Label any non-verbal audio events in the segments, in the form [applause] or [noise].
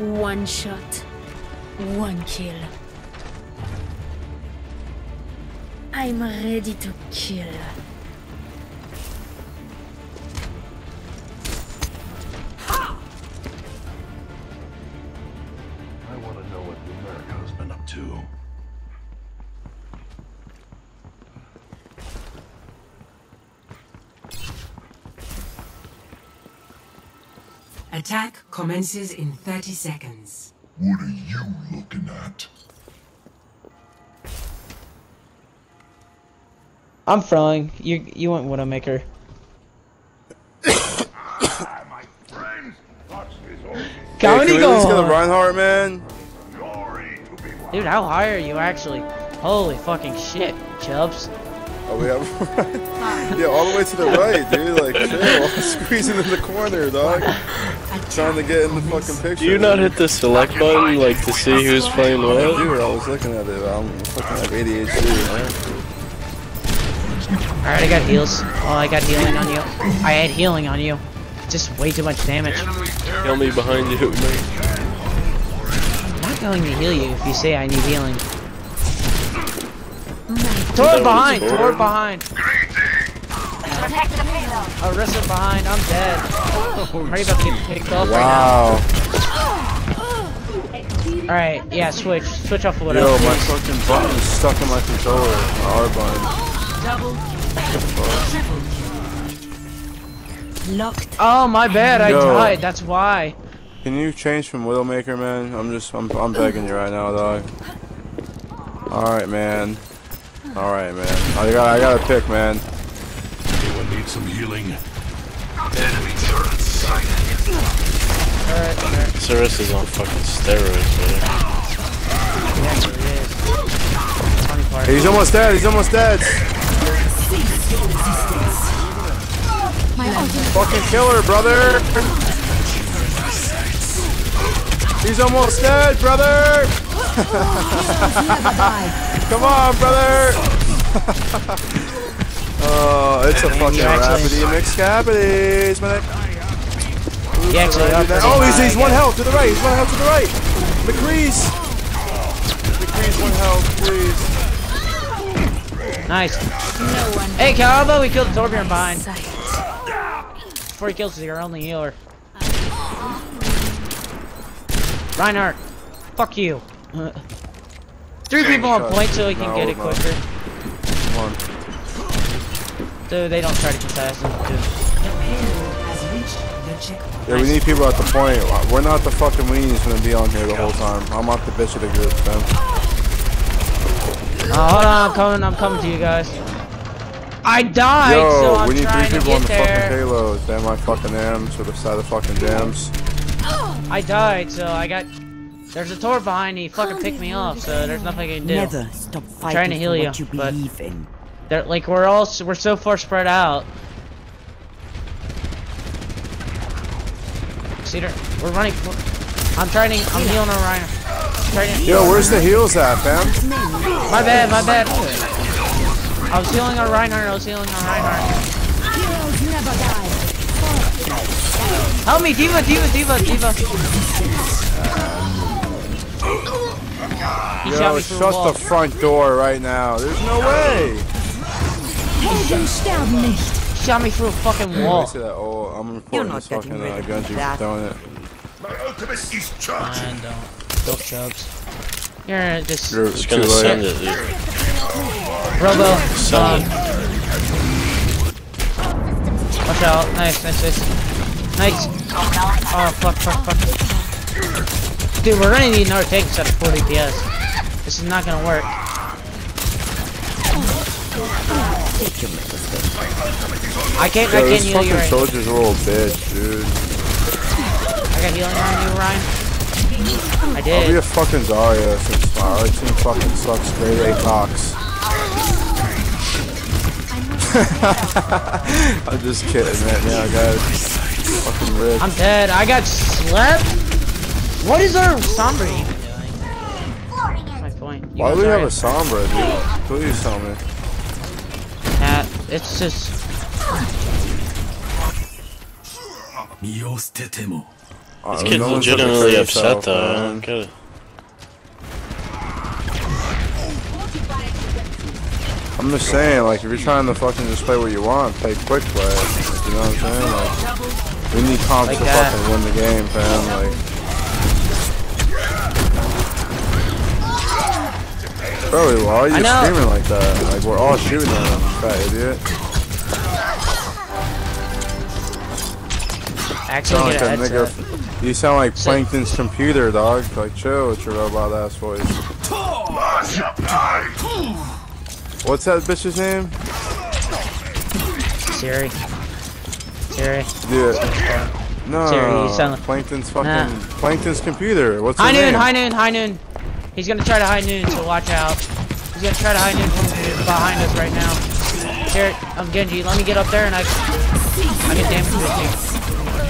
One shot, one kill. I'm ready to kill. Attack commences in 30 seconds. What are you looking at? I'm throwing. You you want Widowmaker. Ah, my friends, watch this horse Comedy hey, can we at least a. Reinhardt, man? glory to be won. Dude, how high are you actually? Holy fucking shit, Chubbs. Oh, we have. [laughs] yeah, all the way to the right, dude. Like, chill. [laughs] Squeezing in the corner, dog. Trying to get in the fucking picture. Do you not hit the select button like to see who's playing what? Dude, I was looking at it. I'm fucking like ADHD, man. Alright, I got heals. Oh, I got healing on you. I had healing on you. Just way too much damage. Heal me behind you, mate. I'm not going to heal you if you say I need healing. Tor behind! Tor. Tor behind! Orisa behind, I'm dead. I'm already about to get picked off Wow. right now. Alright, yeah, switch. Switch off of what Yo, my fucking button is stuck in my controller. My R button. Locked. Oh, my bad, I Yo. died, that's why. Can you change from Widowmaker, man? I'm just, I'm, I'm begging you right now, dog. Alright, man. Alright, man. I got, I got to pick, man. Anyone some healing? Enemy turret sighted. Alright, alright. Cirrus is on fucking steroids, man. Yes, it is. Funny part. Hey, he's almost dead. He's almost dead. Fucking killer, brother. He's almost dead, brother. [laughs] Come on, brother. [laughs] oh, it's a fucking you actually- rapidity mixed cavities, man. He actually Did that- Oh, he's, he's one health to the right. He's one health to the right. McCree's. McCree's, one health, please. Nice. No one Hey, Calvo, we killed the Torbjorn behind. sight. Before he kills your only healer. Uh-huh. Reinhardt, fuck you. [laughs] Three people on point so we can No, get it no. quicker. Come on. So they don't try to contest him. Too. The payload has reached the checkpoint. Yeah, we need people at the point. We're not the fucking weenies gonna be on here the whole time. I'm not the bitch of the group, man. Oh, uh, hold on, I'm coming. I'm coming to you guys. I died, Yo, so I'm we need trying three people on get the fucking there. payload. Damn my fucking M's to the side of fucking jams. [gasps] I died, so I got. There's a Tor behind me. He fucking picked me off, so there's nothing I can do. Never stop fighting I'm trying to heal you, what you but- believe in. They're like we're all we're so far spread out. See, we're running. I'm trying to. I'm healing Orion. Trying Yo, where's the heals at, fam? my bad, my bad. I was healing on Reinhardt. I was healing on Reinhardt. Help me, D.Va, D.Va, D.Va, D.Va. He Yo, me through a shut wall. the front door right now. There's no way. Shot me through a fucking wall. see that. Oh, I'm You're not this fucking getting rid uh, of Genji that. throwing it. My ultimate is charging. And don't, don't chubs. You're just You're Just gonna send late. it, dude. Robo. Send it. watch out. Nice, nice, nice. Nice. Oh, fuck, fuck, fuck. Dude, we're gonna need another tank instead of 40 PS. This is not gonna work. I can't, I Yo, can't heal fucking you right soldier's a little bitch, dude. I got healing on you, Ryan. I did. I'll be a fucking Zarya since my art team fucking sucks grade A Cox. I'm just kidding right now, guys. Fucking rich. I'm dead. I got slept. What is our Sombra even doing? That's my point. You Why do guys we have a Sombra, dude? Please tell me. Nah, it's just. Uh, This kid's no legitimately upset yourself, though. I man. don't get it. I'm just saying, like, if you're trying to fucking just play what you want, play quick play. Like, you know what I'm saying? Like, we need comps Like to that. fucking win the game, fam. Like, bro, why are you screaming like that? Like, we're all shooting at him, fat idiot. Actually, Sound like a nigga. You sound like Plankton's computer, dog. Like, chill with your robot ass voice. What's that bitch's name? Siri. Siri. Dude. No. Siri, you sound- Plankton's fucking. Nah. Plankton's computer. What's High noon, name? high noon, high noon. He's gonna try to high noon, so watch out. He's gonna try to high noon from behind us right now. Here, I'm Genji. Let me get up there and I, I get damage with you.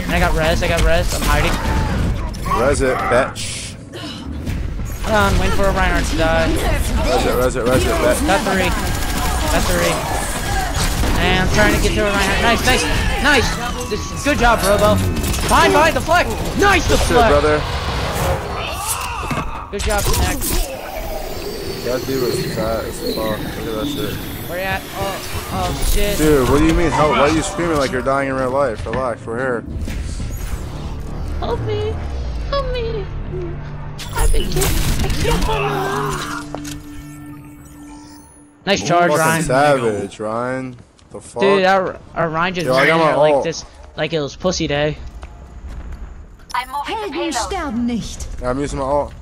And I got res. I got res. I'm hiding. Res it, bitch. Hold on, wait for a Reinhardt to die. Res it, res it, res it, bitch. Got three. Got three. And I'm trying to get to a Reinhardt. Nice, nice, nice. This, good job, Robo. Behind, behind, deflect. Nice Shit, deflect. brother. Good job, Connect. That dude was fat as fuck. Look at that shit. Where you at? Oh, oh shit. Dude, what do you mean? How, why are you screaming like you're dying in real life? Relax, we're here. Help me! Help me! I've been kicked. I can't find Nice charge, Ryan. savage, Ryan. The fuck? Dude, our, our Ryan just Yo, I ran got like ult. this, like it was pussy day. Helden sterben nicht. I'm using my ult.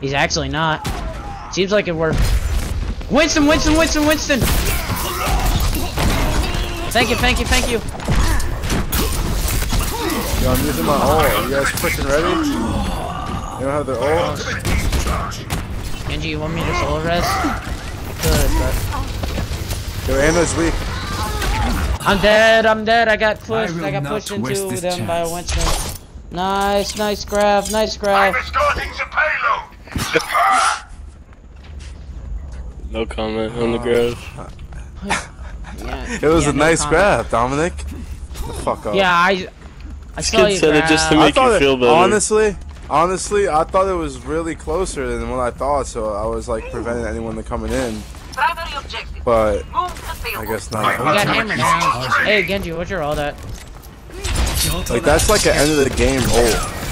He's actually not. Seems like it worked. Winston, Winston, Winston, Winston! Thank you, thank you, thank you. Yo, I'm using my ult. You guys freaking ready? You don't have the ult? Genji, you want me to solo res? I could, but... Yo, Ana's weak. I'm dead, I'm dead, I got pushed, will I got pushed into this them by chance. Winston. Nice, nice grab, nice grab. I'm starting the payload. [laughs] No comment on the grab. Yeah, It was yeah, a no nice comment. grab, Dominic. The fuck up. Yeah, I... I saw kid you said it just to make you thought it, feel better. honestly, honestly, I thought it was really closer than what I thought, so I was like preventing anyone from coming in. But I guess We got not. hammered. Hey, Genji, what's your all that? Like that's like an end of the game ult.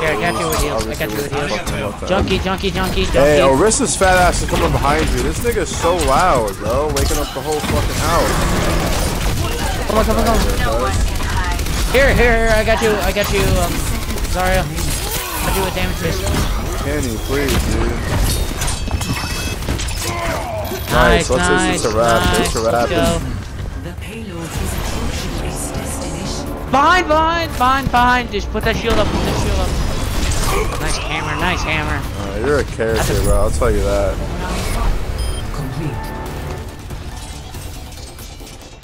Here, I got you with heals. I got you with heals. Junkie, junkie, junkie, junkie. Hey, Orisa's fat ass is coming behind you. This nigga's so loud, bro, waking up the whole fucking house. Come on, come on, come on. Here, here, here, I got you, I got you, um, Zarya. I do a damage boost. Kenny, please, dude. Nice, let's- nice, it's a wrap, nice. it's a wrap. Let's go. The payload is approaching its destination. Behind, behind, behind, behind. Just put that shield up, Nice hammer, nice hammer. Uh, you're a character, bro. I'll tell you that. Complete.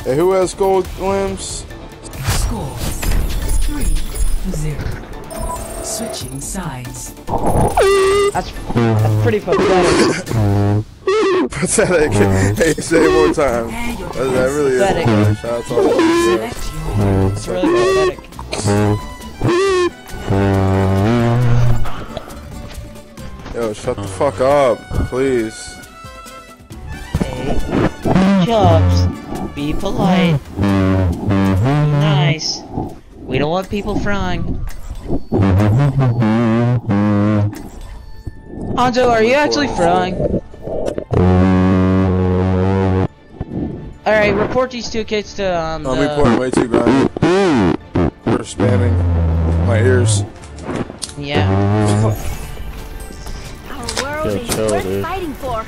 Hey, who has gold limbs? Score 3 0. Switching sides. That's, that's pretty pathetic. [laughs] Pathetic. hey, say it one more time. That, that really is. Pathetic. pathetic. Shout out to all the people. Select your It's really pathetic. [laughs] Yo, shut the fuck up, please. Hey, Chubbs, be polite. Be nice. We don't want people frying. Hanzo, are you actually frying? Alright, report these two kids to, um, I'm the- reporting way too grimy. For spamming my ears. Yeah. Our world Yo, is chill, worth dude. fighting for.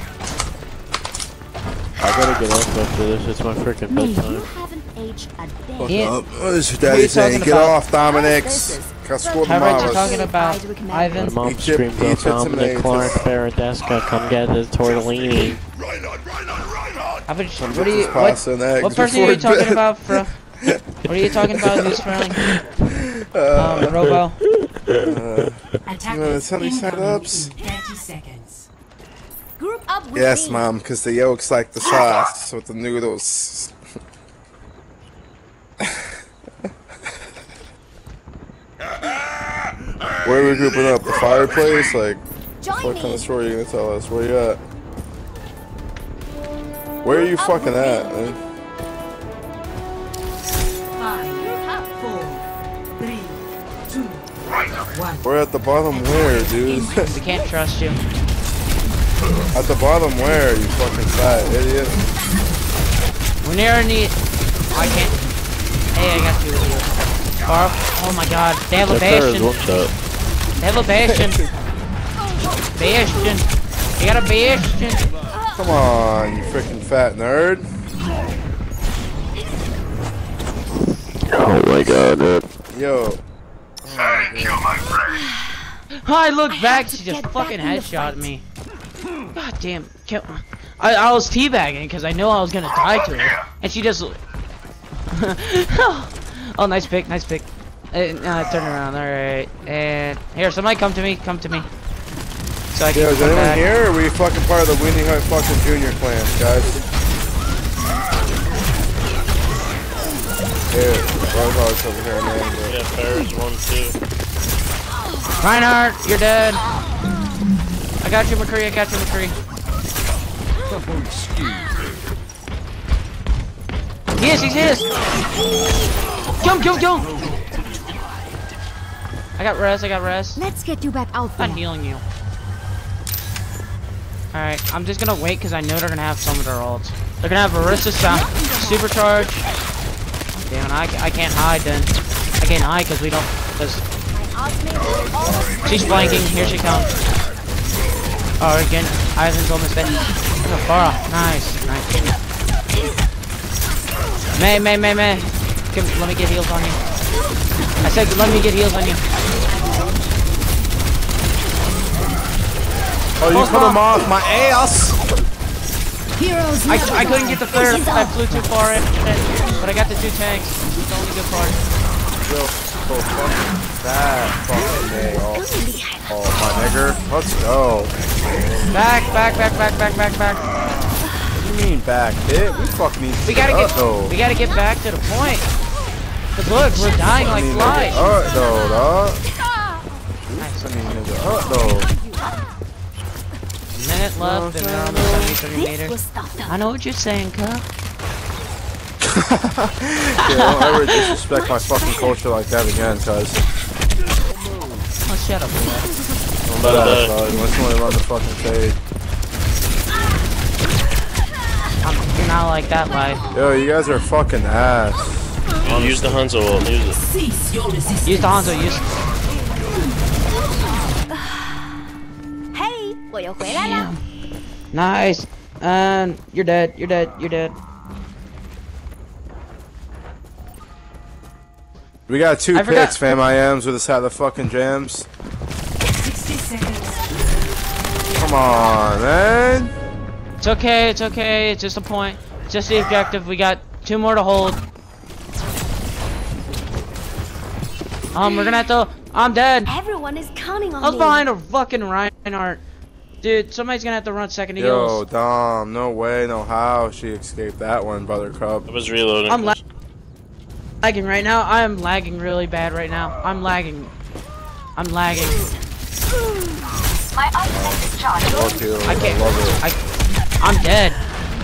I gotta get off after this. It's my freaking Me, bedtime. haven't aged a day. Fuck Yeah. up. What is your daddy saying? Get off, Dominic. This is- How about you talking about Advisory command. My Ivan? mom Eat your- screams out Dominic tomatoes. Clark Baradesca, come get the tortellini. Reinhardt, Reinhardt, Reinhardt. How about you, what are you, what, pasta and eggs what person are you talking bed. about, bro? What are you talking about [laughs] who's frying? Um, Robo? Attackers tell me incoming setups? in 30 seconds. Group up with Yes, me. mom, because the yolk's like the sauce with the noodles. [laughs] Where are we grouping up? The fireplace? Like, Join what kind of story are you gonna tell us? Where you at? Where are you fucking at, man? Five, four, three, two, one. We're at the bottom where, dude? We can't trust you. [laughs] at the bottom where, you fucking fat idiot? We're near need. I can't. Hey, I got you. Barf. Oh my god. They have a That car is bastion. up. They have a bastion. Bastion. You got a bastion. Come on, you freaking fat nerd. Oh my god, dude. Yo, oh, Thank you, my friend. I look back, she just fucking back in the headshot me. God damn. Kill- I, I was teabagging because I knew I was gonna die to her. And she just. [laughs] oh, nice pick, nice pick. Uh, uh, turn around, alright. And here, somebody come to me, come to me. So I can yo, is anyone back. here? Or are we fucking part of the Weenie Hut fucking junior clan, guys? Here, Roadhog's over here, man. Yeah, Ferris one too. Reinhardt, you're dead. I got you, McCree, I got you, McCree. He is, he's his! Kill him, kill him, kill him! I got res, I got res. Let's get you back out there. I'm healing you. Alright, I'm just gonna wait because I know they're gonna have some of their ults. They're gonna have Arista sound, supercharge. Damn I, I can't hide then. I can't hide because we don't. Cause she's flanking. Here she comes. Oh, again, Ivan's almost dead. There's a Pharah. Nice, nice. May, May, May, May. Give, let me get heals on you. I said, let me get heals on you. Oh, you cut him off my ass! Heroes I, never I couldn't get the third. I flew too far in, but I got the two tanks. It's the only good part. Yo, so fucking fat fucking A. Oh, oh, my nigger. Let's go. Back, back, back, back, back, back, back. What do you mean back, hit? We fucking need to We gotta get get, though. we gotta get back to the point. Cause look, we're dying like flies. nigga, up, though, dog. Nice. I mean, nigga, up, though. Minute left, and they're almost 73 meters. was stuffed up. I know what you're saying, Cup. [laughs] Yeah, don't ever disrespect my fucking culture like that again, cuz. Oh, shut up, boy. I'm about to die. Unless you want to run the fucking fade. I'm, you're not like that, life. Yo, you guys are fucking ass. Use the Hanzo ult, use it. Cease your resistance. Use the Hanzo, use. Hey, 我又回来了。 Nice. And you're dead. You're dead. You're dead. We got two I forgot- picks, fam. IMs with us had the fucking jams. 60 seconds. Come on, man. It's okay. It's okay. It's just a point. It's just the objective. We got two more to hold. Um, we're gonna have to. I'm dead. Everyone is counting on I was me. behind a fucking Reinhardt. Dude, somebody's gonna have to run second Yo, heals. Dom, no way, no how she escaped that one, brother. Buttercup. I was reloading. I'm la lagging right now. I am lagging really bad right now. I'm lagging. I'm lagging. Love you. I can't. Love it. I. I'm dead.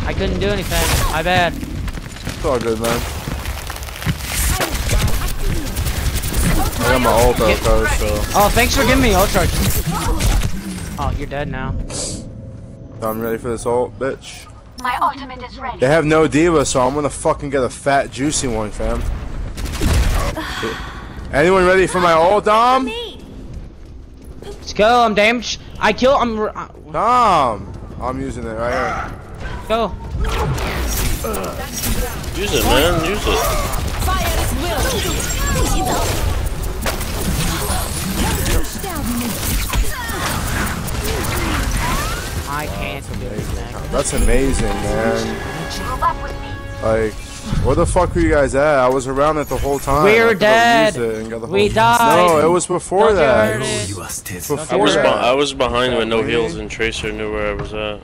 I couldn't do anything. My bad. It's all good, man. I got my ult up, though, so Oh, thanks for giving me ult charge. Oh, you're dead now. I'm ready for this ult, bitch. My ultimate is ready. They have no D.Va, so I'm gonna fucking get a fat, juicy one, fam. Anyone ready for my ult, Dom? Let's go. I'm damaged. I kill. I'm. r- uh, I'm using it right here. Go. Use it, man. Use it. fire I can't do anything. That's amazing, man. Like, where the fuck were you guys at? I was around it the whole time. We I were could've dead. it and got We died. No, it was before Don't that. hurt it. I Before was, that. I was behind with no That heals and Tracer knew where I was at.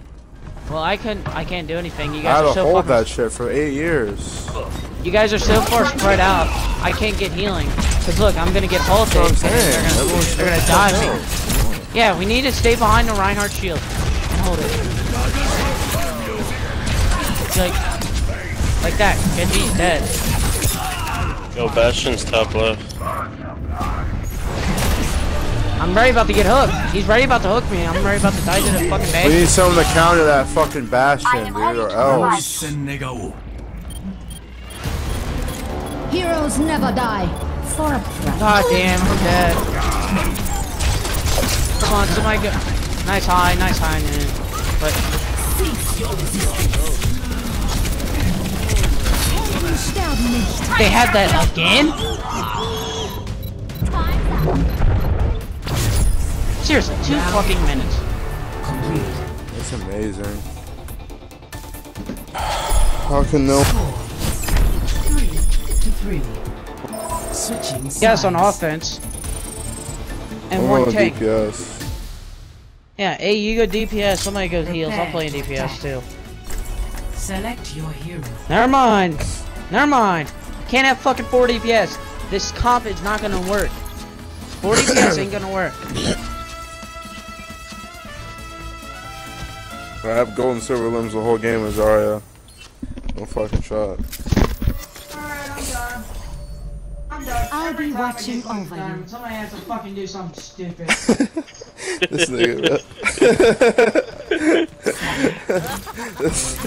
Well, I can't. I can't do anything. You guys I guys had are to so hold that shit for eight years. You guys are so far spread out. I can't get healing. Cause look, I'm gonna get halted. That's what I'm saying. They're gonna, they're gonna trying to die me. Yeah, we need to stay behind the Reinhardt shield and hold it. Like, like that. Genji's dead. Yo, Bastion's top left. I'm ready about to get hooked. He's ready about to hook me. I'm ready about to die to the fucking Bastion. We need someone to counter that fucking bastion, dude, or else. Heroes never die. For a price. God damn, I'm dead. Come on, somebody go. Nice high, nice high, man. But Sterben nicht. They had that again? Seriously, two fucking minutes. It's amazing. How can no? Three to three. Switching sides. Yes, on offense. And I'm one on tank. DPS. Yeah, hey, you go DPS, somebody goes heals. I'll play DPS too. Select your hero. Never mind. Never mind. Can't have fucking 40 DPS. This comp is not gonna work. 40 [coughs] DPS ain't gonna work. I have gold and silver limbs the whole game with Zarya. No fucking shot. I'll be watching over you. Somebody has to fucking do something stupid. [laughs] This nigga.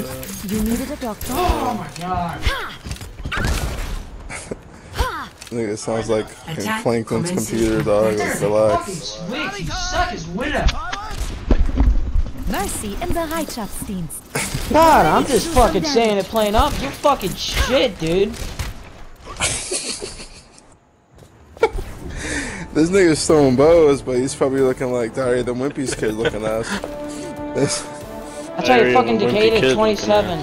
[laughs] You needed a doctor? Oh my god. Nigga sounds like fucking Attack Plankton's commences computer, in dog. thirty Fucking Relax. switch, you suck as winner. Mercy im Bereitschaftsdienst. God, I'm just fucking saying it plain up. You're fucking shit, dude. [laughs] This nigga's throwing bows, but he's probably looking like Diary of the Wimpy's kid looking ass. This, That's why you Diary fucking a Wimpy decayed at 27.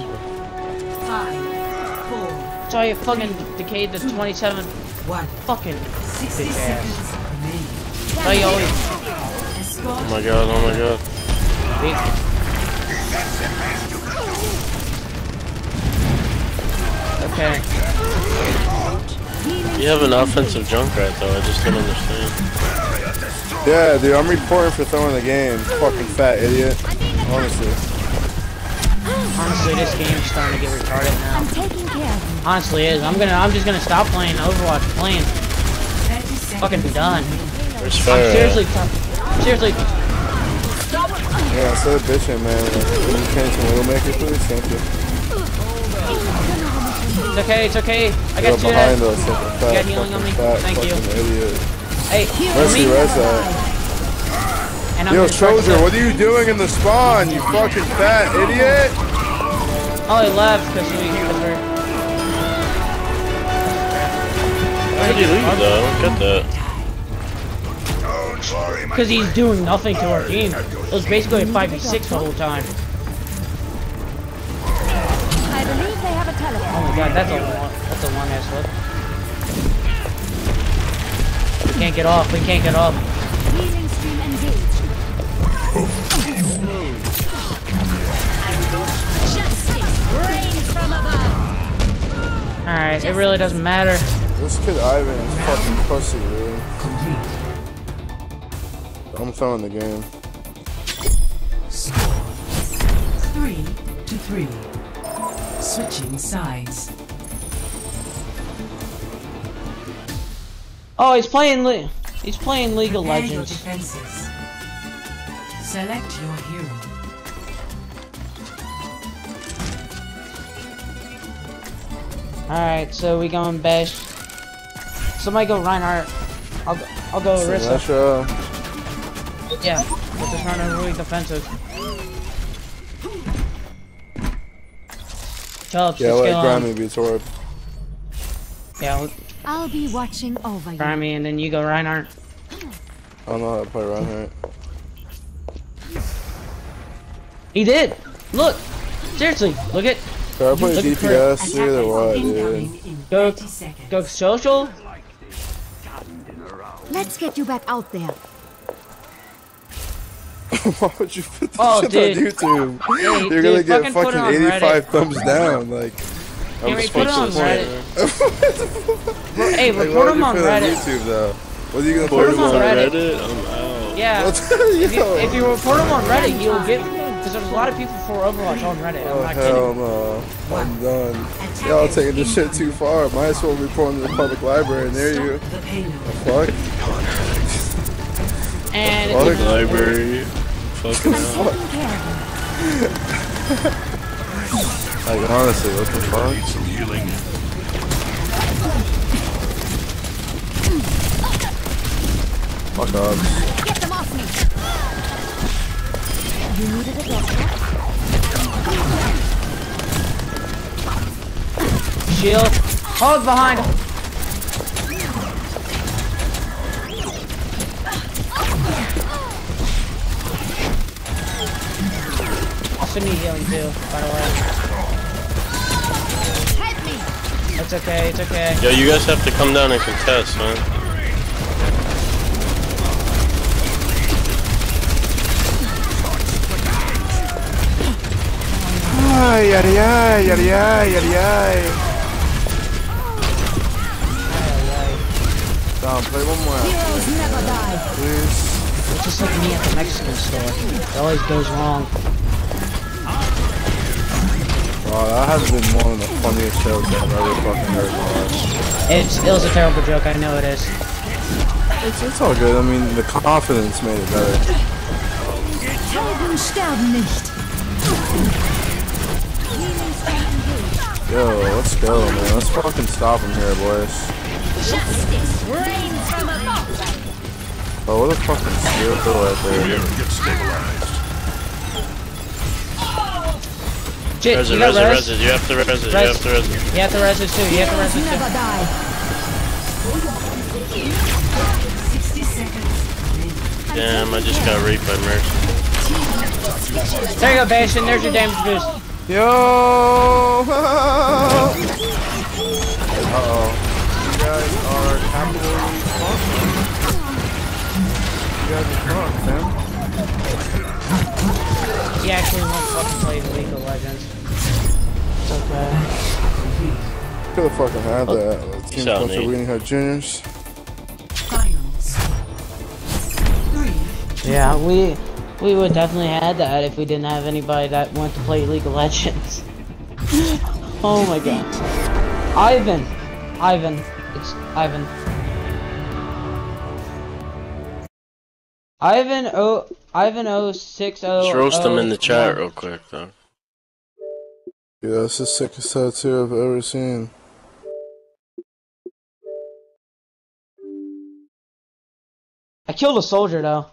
Five, four, That's why you fucking decayed to 27. One. Fucking. 60 Bitch ass. seconds remaining. You always. Oh my god, oh my god. Okay. You have an offensive Junkrat though, I just don't understand. yeah, dude, I'm reporting for throwing the game. Fucking fat idiot. Honestly. Honestly, this game's starting to get retarded now. I'm taking care of you. Honestly, is. I'm gonna. I'm just gonna stop playing Overwatch. Playing. 30 seconds. Fucking done. Where's I'm Pharah? seriously. Seriously. Yeah, instead of bitching, man. Like, can you change some Widowmaker, please? Thank you. It's okay. It's okay. I You're got you. behind Dad. us like a fat, got healing on fucking me? fat Thank you. idiot. Hey, Mercy, me. res. And I'm Yo, soldier, what are you doing in the spawn, you fucking fat idiot? Oh, he left because we. Cause we're, did you leave though? I don't get that. Because he's doing nothing to our team. It was basically a 5v6 the whole time. I believe they have a Oh my god, that's a one, that's a one ass flip. We can't get off, we can't get off. Healing stream engaged. Justice reigns from above. Alright, it really doesn't matter. This kid Ivan is fucking pussy, dude. I'm throwing the game. Score. Three to three. Switching sides. Oh, he's playing Le he's playing League of Prepare your Legends. defenses. Select your hero. Alright, so we going Bash. Somebody go Reinhardt. I'll go, I'll go Orisa. Sinestro, Yeah, we're just running really defensive. Chubbs, yeah, let's let go on. Grammy be Torb. Yeah, let- I'll be watching over you. Grimy, and then you go Reinhardt. I don't know how to play around here. He did! Look! Seriously, look at Can I play DPS either way, dude? Go- go social. Let's get you back out there. [laughs] Why would you put oh, this Oh, shit dude. on YouTube? Hey, You're dude, gonna get fucking fucking 85 thumbs down. Like, I'm Henry, put it on speechless. Reddit. Re- hey, Like, report why him would on put it Reddit. YouTube though. What are you gonna Put put him on on? Reddit. Reddit? I'm out. Yeah. [laughs] If you, if you report him on Reddit, you'll get because there's a lot of people for Overwatch on Reddit. I'm Oh not hell kidding. no! I'm done. Y'all taking this shit too far. Might as well report to the public library near you. The payload. Fuck. And Fuck. you know, Library. Fucking hell. Like honestly, what the fuck? Need some healing. Fuck up. Get them off me! You needed a doctor? shield. Hug behind him. Also need healing too, by the way. Help me! It's okay, it's okay. Yo, you guys have to come down and contest, man. Ay, ay, ay, ay, ay, ay, ay. Dom, play one more, Heroes never die. please. It's just like me at the Mexican store. It always goes wrong. Wow, that has been one of the funniest shows I've ever fucking heard in my life. It's it was a terrible joke, I know it is. It's, it's all good. I mean, the confidence made it better. Helden sterben nicht. Yo, let's go, man. Let's fucking stop him here, boys. Justice reigns from above. Oh, what a fucking skill right there. Get stabilized. Jit, Res you it, got res it, res? res it. You have to res it. You have to res it. You have to res it too, you have to res it too. never die. Damn, I just got raped by Mercy. There you go, Bastion, there's your damage boost. Yo! Uh-oh. You guys are capitally fucked. You guys are fucked, man. He actually won't fucking play League of Legends. It's okay. Could have fucking had that. Oh. Team out, Punch of Nate. Winning Juniors. Finals. Three. Yeah, we we would definitely had that if we didn't have anybody that wanted to play League of Legends. [laughs] oh my god. Ivan. Ivan. It's Ivan. Ivan O Ivan O six O. Just roast them in the chat real quick, though. Yeah, that's the sickest tattoo I've ever seen. I killed a soldier though.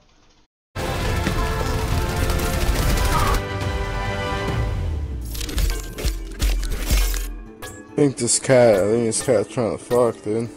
Think this cat, I think this cat's trying to fuck, dude.